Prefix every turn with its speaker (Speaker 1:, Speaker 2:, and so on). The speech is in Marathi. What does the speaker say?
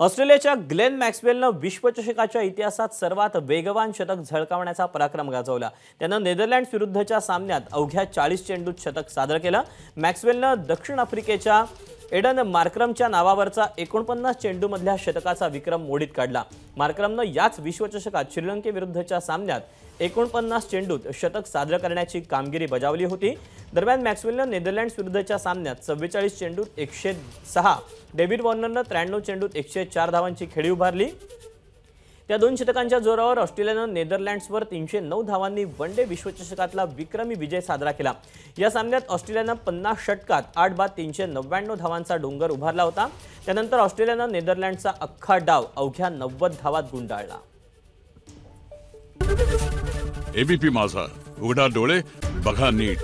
Speaker 1: ऑस्ट्रेलियाच्या ग्लेन मॅक्सवेलनं विश्वचषकाच्या इतिहासात सर्वात वेगवान शतक झळकावण्याचा पराक्रम गाजवला. त्यानं नेदरलँड्स विरुद्धच्या सामन्यात अवघ्या चाळीस चेंडूत शतक सादर केलं. मॅक्सवेलनं दक्षिण आफ्रिकेच्या एडन मार्क्रमच्या नावावरचा एकोणपन्नास चेंडूमधल्या शतकाचा विक्रम मोडीत काढला. मार्क्रमनं याच विश्वचषकात श्रीलंकेविरुद्धच्या सामन्यात एकोणपन्नास चेंडूत शतक सादर करण्याची कामगिरी बजावली होती. दरम्यान मॅक्सवेलनं नेदरलँड्स विरुद्धच्या सामन्यात चव्वेचाळीस चेंडूत एकशे सहा डेव्हिड वॉर्नरनं त्र्याण्णव चेंडूत एकशे चार धावांची खेळी उभारली. त्या दोन शतकांच्या जोरावर ऑस्ट्रेलियानं नेदरलँड्सवर तीनशे नऊ धावांनी वन डे विश्वचषकातला विक्रमी विजय साजरा केला. या सामन्यात ऑस्ट्रेलियानं पन्नास षटकात आठ बाद तीनशे नव्याण्णव धावांचा डोंगर उभारला होता. त्यानंतर ऑस्ट्रेलियानं नेदरलँडचा अख्खा डाव अवघ्या नव्वद धावात गुंडाळला.
Speaker 2: एबीपी माझा. उघडा डोळे बघा नीट.